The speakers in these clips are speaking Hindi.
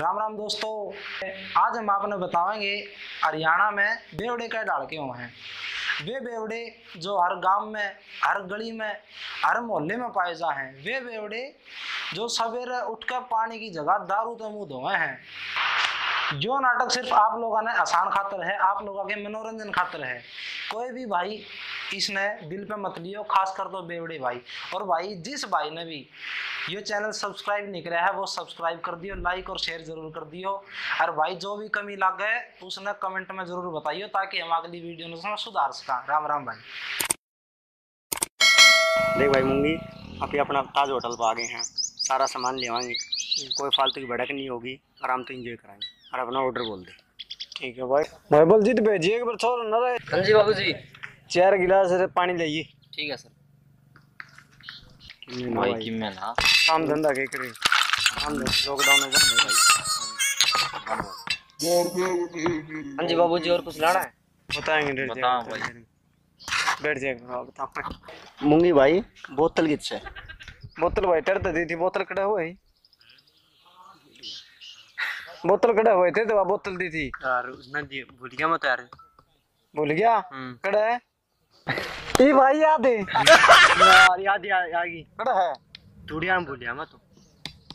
राम राम दोस्तों, आज हम आपने बताएँगे हरियाणा में बेवड़े का डाल क्यों हैं। वे बेवड़े जो हर गाँव में, हर गली में, हर मोहल्ले में पाए जा हैं। वे बेवड़े जो सवेरे उठकर पानी की जगह दारू तो मुँह धोए हैं। जो नाटक सिर्फ़ आप लोगों ने आसान खातर है आप लोगों के मनोरंजन खातर है कोई भी भाई इसने दिल पे मत लियो खास कर तो बेवड़े भाई। और भाई जिस भाई ने भी ये चैनल सब्सक्राइब नहीं कराया है वो सब्सक्राइब कर दियो लाइक और शेयर ज़रूर कर दियो। और भाई जो भी कमी लग गए उसने कमेंट में ज़रूर बताइयो ताकि हम अगली वीडियो में सुधार सका। राम राम भाई। देख भाई मूँगी अभी अपना ताज होटल पर आ गए हैं। सारा सामान ले आएँगे। कोई फालतू की भड़क नहीं होगी। आराम तो इंजॉय कराएँगे। और अपना ऑर्डर बोल दे ठीक है भाई। भाई बलजीत भेजिए एक बार छोड़ न रहे। हाँ जी बाबू जी। चार गिलास रे पानी लाइए ठीक है सर। भाई भाई। की मैं ना? काम धंधा के करे काम लॉकडाउन में बंद है भाई। हाँ जी बाबू जी और कुछ लाना है? बताएँगे डेढ़ बताओ भाई। बैठ जाएगा बताओ। मूँगी भाई बोतल कित से बोतल भाई टर तो दी थी बोतल कड़ा हुआ है। बोतल कड़ा हुए थे तो वह बोतल दी थी। यार उसने दी भूल गया मत यार भूल गया? हम्म। कड़ा? है ये भाई याद है। यार याद आ गई कड़ा है? टूड़िया में भूल गया मत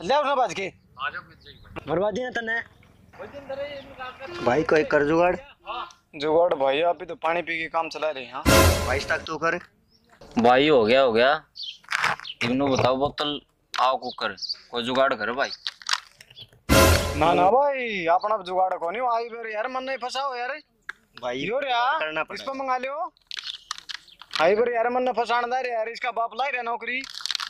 ले उसने बाज के। बर्बादी है तने भाई कोई कर जुगाड़। जुगाड़ भाई आप ही तो पानी पी के काम चला रहे हैं हाँ। बाईस तक तो कर। भाई हो गया हो गया। इवनो बताओ बोतल आओ कुकर। कोई जुगाड़ कर भाई। ना ना भाई अपना जुगाड़ को नहीं आई फिर यार मन नहीं फंसाओ यार भाई यो रे यार करना इस पड़ेगा पे मंगा लियो आई फिर यार मन ने फंसाना दे रे यार इसका बाप लाई रहा नौकरी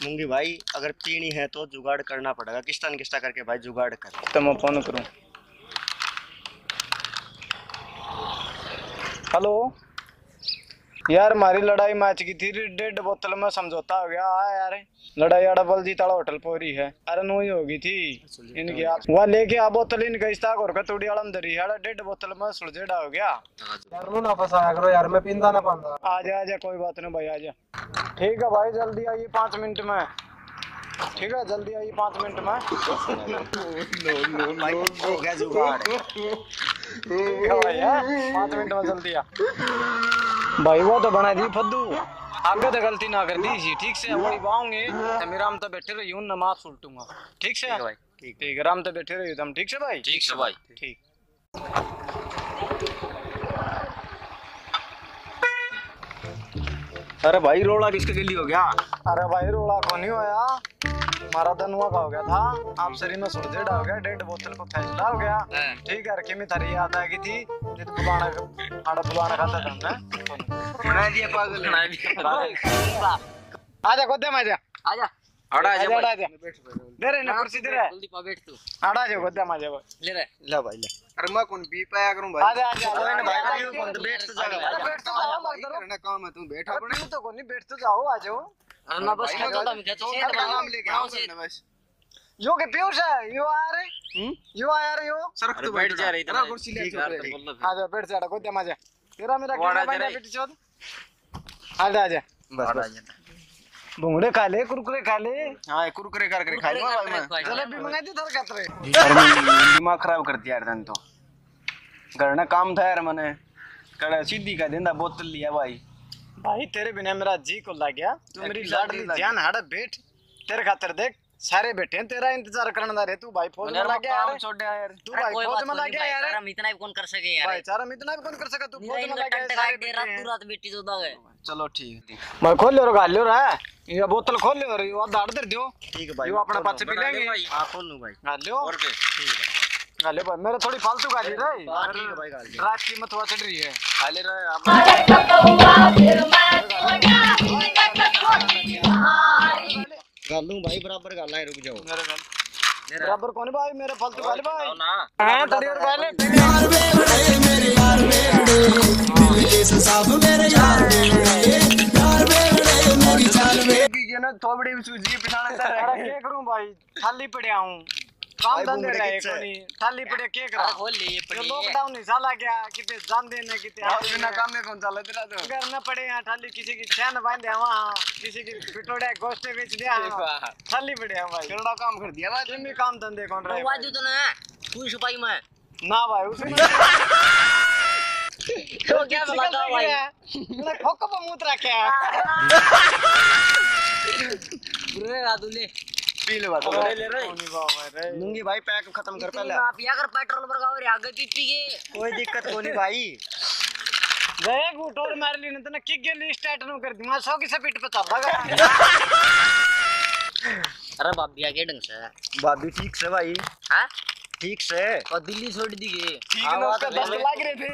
मूँगी भाई अगर पीनी है तो जुगाड़ करना पड़ेगा किस्ता न किस्ता करके भाई जुगाड़ कर तो मैं फ़ोन करूँ हेलो यार हमारी लड़ाई मैच की थी डेढ़ बोतल में समझौता हो गया। हाँ यार लड़ाई आड़ा जी ताड़ा होटल पोरी है। अरे नो ही होगी थी। इनकी आप वहाँ लेके आ बोतल इनका इस्ताक और तुड़ी आलम दरी है। डेढ़ बोतल में सुलझेड़ा हो गया। यार नु ना फसाया करो यार मैं पींदा ना पांदा। आ जा कोई बात नहीं भाई आजा ठीक है भाई जल्दी आइए पाँच मिनट में। ठीक है जल्दी आइए पाँच मिनट में। हो गया जुगाड़। भाई पाँच मिनट में जल्दी आ। भाई वो तो बना दी फद्दू। आगे तो गलती ना कर दी जी ठीक से? वही बाऊँगे तो मेरा हम तो बैठे रही हूँ नमाज़ उल्टूँगा। ठीक से? भाई ठीक ठीक है राम तो बैठे रही तुम ठीक से भाई? ठीक से भाई। ठीक। अरे भाई रोड़ा किसके के लिए हो गया? अरे भाई रोड़ा को नहीं होया? हमारा धनुआ का हो गया था। आप शरीर में सुर जेड़ा हो गया डेढ़ बोतल को फैसला हो गया। ठीक है रखी में थारी याद आ गई थी। जित बुलाना आड़ा बुलाना खाता था मैं बना दिया पागल बना दिया। आ आजा खुद दे मज़ा आ कुर्सी दे रे जल्दी पा बैठ तू आड़ा जा गोदे में आजा ले रे ले भाई ले अरे मैं कौन पी पाया करूँ भाई आजा आजा कोई ना भाई, आजा, कोई ना, बैठ तो जाओ। अरे बैठ तो जाओ भाई मत करो करना काम है तू बैठ अपने तो कोनी बैठ तो जाओ आ जाओ अरे ना बस खा तो मैं तो नाम लेके आओ ना बस यो के पीयूष है यो आ रे यो आया रे यो सरक अरे तो बैठ बैठ जा जा रही रही ना कुर्सी ले रही आजा बैठ जा गोदे में आजा तेरा मेरा जरा बंदा बेटी चोद आजा आजा बस बस भुंगड़े खा ले कुरकुरे खा ले। हाँ कुरकुरे कर कर ले भाई मैं जलेबी मंगाई थी थर कतरे दिमाग खराब कर दिया यार तन तो। घर ना काम था यार मैंने। कड़ा सीधी का देंदा बोतल लिया भाई। भाई तेरे बिना मेरा जी को लग गया। तू मेरी लाडली जान हाड़ा बैठ। तेरे खातिर देख सारे बैठे हैं तेरा इंतज़ार करना रे तू भाई फौज में लग गया यार। छोड़ दे यार। तू भाई फौज बात में लग गया यार यार। हम इतना भी कौन कर सके यार? भाई चारा में इतना भी कौन कर सका? तू फौज में लग गया टंट सारे दे बैठे रात हैं। रात बेटी तो दे चलो ठीक है मैं खोल ले रो गाल ले रहा है ये बोतल खोल ले रो आधा आड़ दे दियो। ठीक है भाई यो अपना पाछे पी लेंगे हाँ। खोल लूँ भाई। गाल लियो। और के ठीक है। गाल ले भाई मेरे थोड़ी फालतू गाली रे। ठीक है भाई, गाल ले। रात की मतवा चढ़ रही है। खाली रहे आप गाल लूँ भाई बराबर गाल है रुक जाओ। मेरे गाल। बराबर कौन भाई? मेरे फालतू गाली भाई। हाँ थोड़ी और गाल ले। दिल के ना थोबड़ी सूजी पिछाने अरे क्या करूँ भाई? खाली पड़या हूँ काम धंधे रहे की इच्छा कोनी खाली पड़े क्या अरे करा खोल ले ये ये पड़ी है लॉकडाउन ही साला गया किते जान देने किते और बिना काम में कौन चला तेरा तो घर न पड़े हैं खाली किसी की चैन बांधे हैं वहाँ किसी की पिटोड़े गोश्ते बेच दिया। हैं। खाली पड़े हैं भाई। केड़ा काम कर दिया भाई। तुम भी काम धंधे कौन रहे वाजू तो ना पूरी छुपाई मैं। ना भाई उसमें तो क्या था भाई? मैंने खोक पर मुँह रखा बुरे रादुले पी ले बात ले। रे। लूँगी भाई पैक खत्म कर पहले। आप या कर पेट्रोल भरगाओ रे आगे पी पी के कोई दिक्कत को नहीं भाई गए गुटोर मार ली तो ना किक गेली स्टार्ट न कर दी। मैं सौ की स्पीड पे चल अरे बाबिया के ढंग से। भाभी ठीक से भाई। हाँ? ठीक से। और दिल्ली छोड़ दी गई। ठीक ना उसका दस लग रहे। थे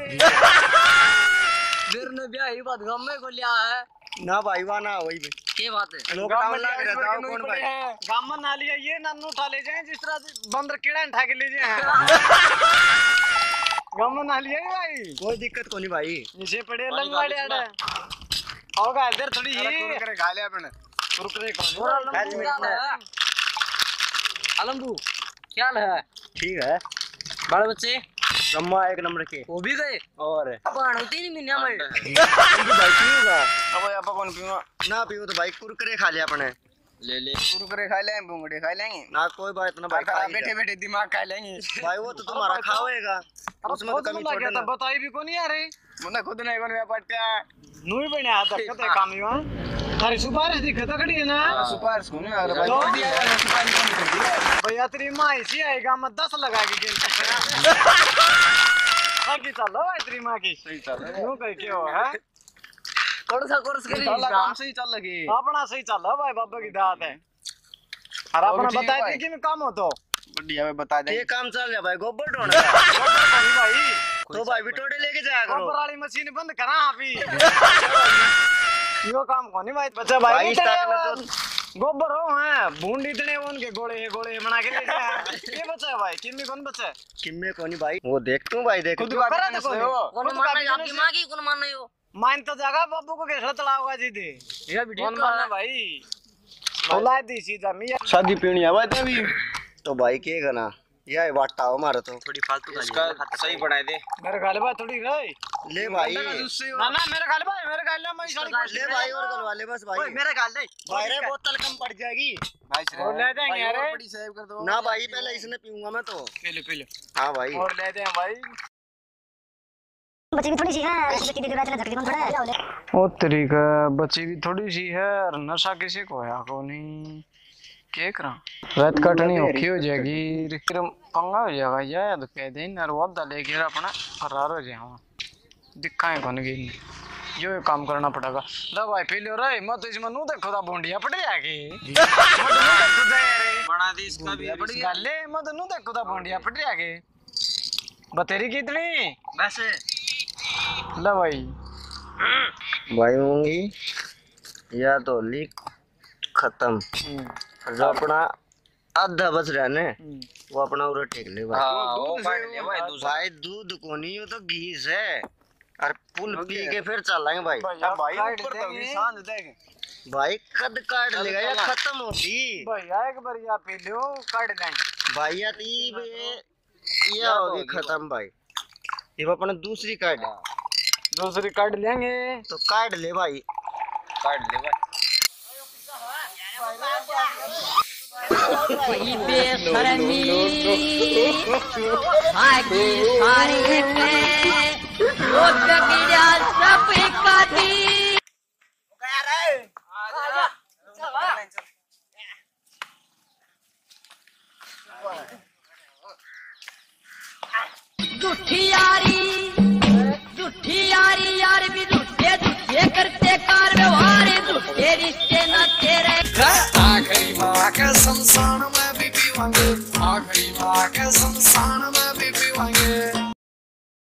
फिर ने ब्याह ही बात गम में को लिया है। ना भाई वाह ना वही भी। के बात है? लॉकडाउन लग रहा था कौन भाई? गामा ना लिया ये नन्नू उठा ले जाए जिस तरह से बंदर कीड़ा उठा के ले जाए। गामा ना लिया भाई। कोई दिक्कत को नहीं भाई। नीचे पड़े लंगवाड़े आड़े होगा इधर थोड़ी ही। कुरकुरे खा लिया अपने। कुरकुरे कौन अलम्बू क्या हाल है? ठीक है। बड़े बच्चे? ब्रह्मा एक नंबर के। वो भी गए? और तीन महीने में अब आप कौन पीऊँगा ना पीऊ तो भाई कुरकुरे खा लिया अपने। ले ले। कुरकुरे खा लेंगे बुंगड़े खा लेंगे। ना कोई बात ना भाई खा बैठे बैठे दिमाग खा लेंगे। भाई वो तो तुम्हारा खाओएगा उसमें तो कमी छोड़ था देना बताई भी कोनी आ रही मुन्ना खुद नहीं कौन व्यापार क्या नूही बने आता कते काम ही वहाँ थारी सुपारी दिखत खड़ी है ना? सुपार सुने अरे भाई। तो? छोड़ दिया यार, सुपारी कौन कर दिया भैया तेरी माँ इसी आएगा मैं दस लगा के गेल बाकी चलो भाई तेरी माँ की? सही चल रहा यूँ कह के हो? है कौन सा कोर्स है करी चल काम सही चल लगी अपना सही चल रहा भाई बाबा की दात है। और अपना है बताए थे कि मैं काम हो तो? बढ़िया भाई बता दे। ये काम चल रहा भाई गोबर ढोना गोबर भाई। तो भाई बिटोड़े लेके जाया गोबर करो वाली मशीन बंद करा अभी यो काम कोनी भाई बच्चा भाई गोबर हो हैं बूंद इतने उनके गोले है गोले है बना के ले जाए ये बच्चा है भाई किमी कौन बच्चा है? किम्मे को नहीं भाई? वो देख तू भाई देख। खुद करा देखो करने कौन? मानना आपकी माँ की कौन मानना हो? मान तो जागा बाबू को कैसा चलाओगा जी दे ये भी कौन ठीक मानना है। भाई औलाद दी सीधा मियाँ शादी पीनी है भाई तभी। तो भाई के गना यह वाटा हमारा तो। थोड़ी फालतू इसका सही बनाए दे। मेरे गाले भाई थोड़ी रही ले भाई। ना ना मेरे गाले भाई मेरे गाले में सारी ले भाई और गलवा ले बस भाई। मेरे गाल दे। भाई रे बोतल कम पड़ जाएगी। भाई से और ले भाई, अरे। बड़ी सेव कर दो। ना भाई पहले इसने पीऊँगा मैं तो। पहले पहले हाँ भाई। और ले जाए भाई। बच्ची भी थोड़ी सी है बच्ची दे रहा है थोड़ा है? ओ तरीका बच्ची भी थोड़ी सी है और नशा किसी को है को नहीं। के करा रात कटनी औखी हो जाएगी फिर पंगा हो जाएगा या तो कह दे ना वादा लेके अपना फरार हो जाए दिखाए कौन गई यो काम करना पड़ेगा। लो भाई पी लो रे मत इसमें नू देखो ता बोंडिया पड़ जाएगी। ता बना दी इसका भी गले मत नू देखो ता बोंडिया पड़ जाएगी। बतेरी कितनी बस लो भाई। भाई होंगी या तो लीक खत्म। जो अपना आधा बच रहा ने वो अपना उरा टेक ले भाई हाँ वो काट लिया भाई दूसरा। भाई दूध को नहीं हो तो घी से और पुल पी के फिर चलेंगे भाई। अब भाई ऊपर तो भी साँझ देख। भाई कद काट लेगा या खत्म होगी। भैया एक बार या पी लो काट लेंगे भाई या तो ये ये होगी खत्म भाई। ये अपना दूसरी काट दूसरी काट लेंगे। तो काट ले भाई। काट ले भाई। बेशरमी भागी सारी के लोग बिगड़ा सब कदी झूठी माँ के संसान में भी पीवांगे आखिरी माँ के संसान में भी पीवांगे